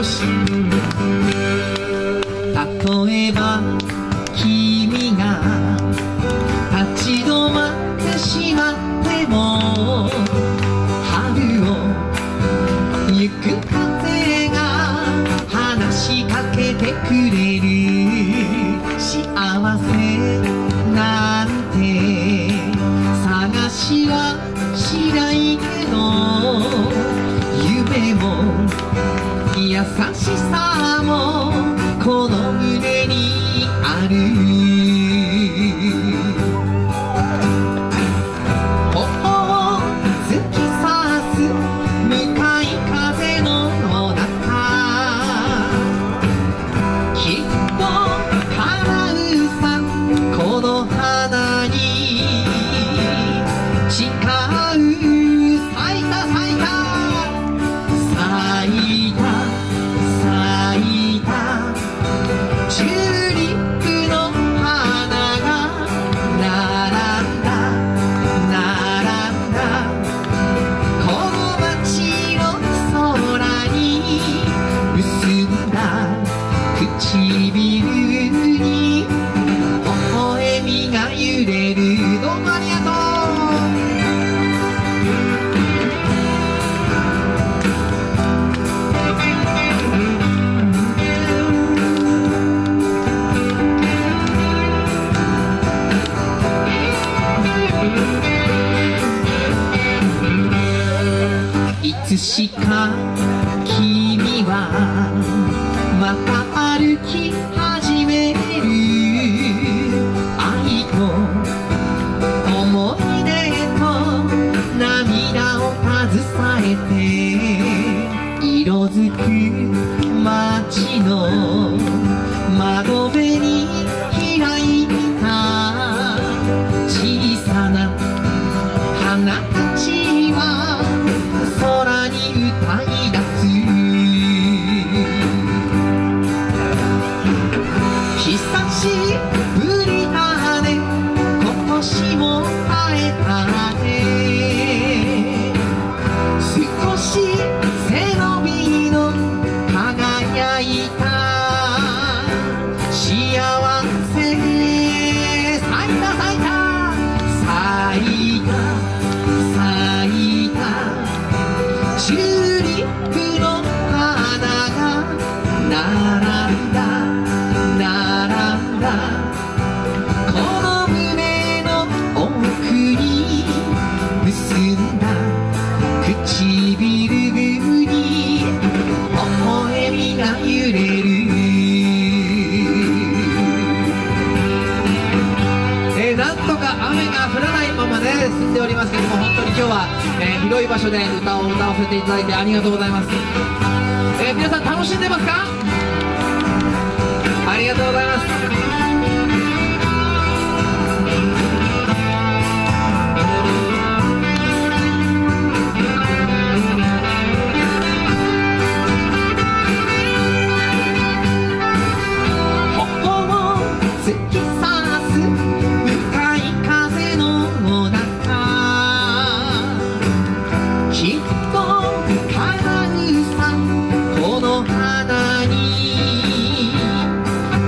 例えば君が立ち止まってしまっても春を行く風が話しかけてくれる。幸せなんて探しはしないけど夢も優しさもこの胸にあるいつしか君はまた歩き一。けども本当に今日は、えー広い場所で歌を歌わせていただいてありがとうございます、えー皆さん楽しんでますか？ありがとうございます。